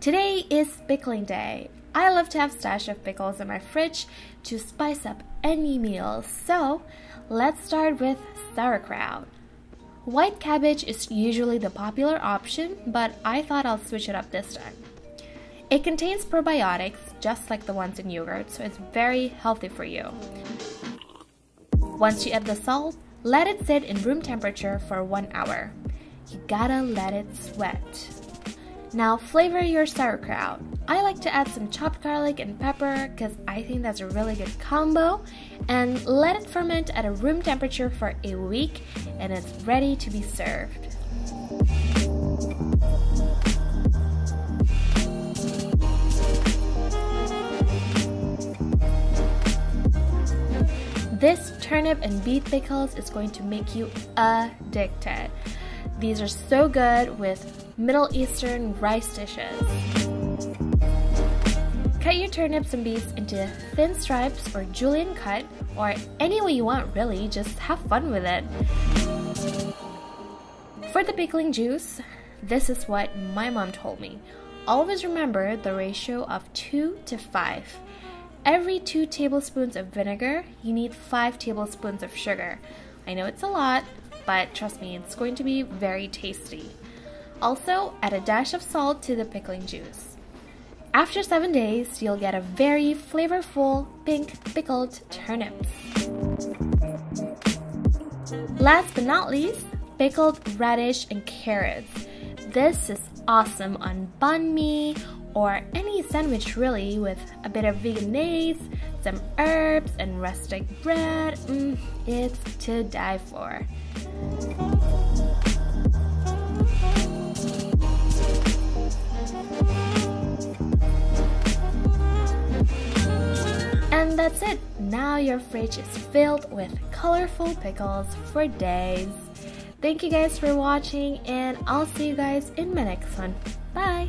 Today is pickling day. I love to have stash of pickles in my fridge to spice up any meal. So, let's start with sauerkraut. White cabbage is usually the popular option, but I thought I'll switch it up this time. It contains probiotics just like the ones in yogurt, so it's very healthy for you. Once you add the salt, let it sit in room temperature for one hour. You gotta let it sweat. Now flavor your sauerkraut. I like to add some chopped garlic and pepper because I think that's a really good combo and let it ferment at a room temperature for a week and it's ready to be served. This turnip and beet pickles is going to make you addicted. These are so good with Middle Eastern rice dishes. Cut your turnips and beets into thin stripes or julienne cut, or any way you want really, just have fun with it. For the pickling juice, this is what my mom told me. Always remember the ratio of 2 to 5. Every 2 tablespoons of vinegar, you need 5 tablespoons of sugar. I know it's a lot, but trust me, it's going to be very tasty. Also, add a dash of salt to the pickling juice. After 7 days, you'll get a very flavorful pink pickled turnips. Last but not least, pickled radish and carrots. This is awesome on banh mi or any sandwich really with a bit of Vegenaise, some herbs and rustic bread. Mm, it's to die for. That's it. Now your fridge is filled with colorful pickles for days. Thank you guys for watching and I'll see you guys in my next one. Bye!